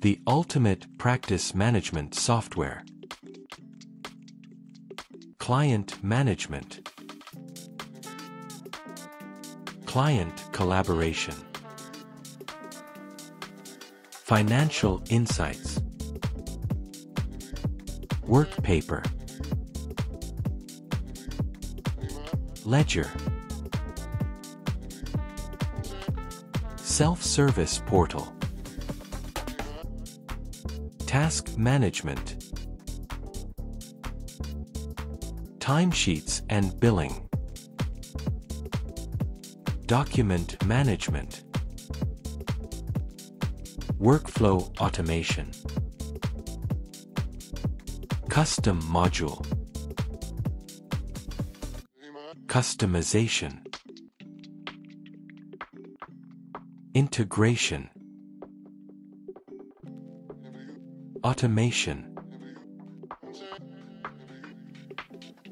the ultimate practice management software. Client management. Client collaboration. Financial insights. Work paper. Ledger. Self-service portal. Task management. Timesheets and billing. Document management. Workflow automation. Custom module. Customization. Integration. Automation.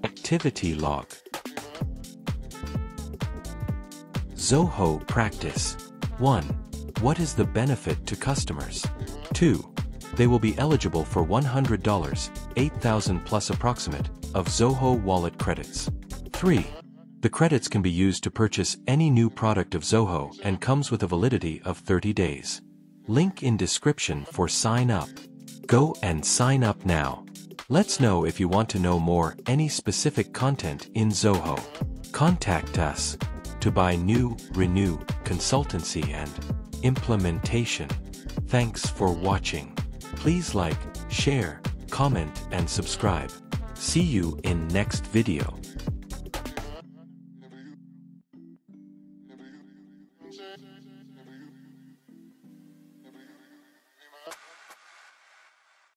Activity log. Zoho practice. 1. What is the benefit to customers? 2. They will be eligible for $100, 8,000 plus approximate, of Zoho wallet credits. 3. The credits can be used to purchase any new product of Zoho and comes with a validity of 30 days. Link in description for sign up. Go and sign up now. Let's know if you want to know more any specific content in Zoho. Contact us to buy new, renew, consultancy and implementation. Thanks for watching. Please like, share, comment and subscribe. See you in next video.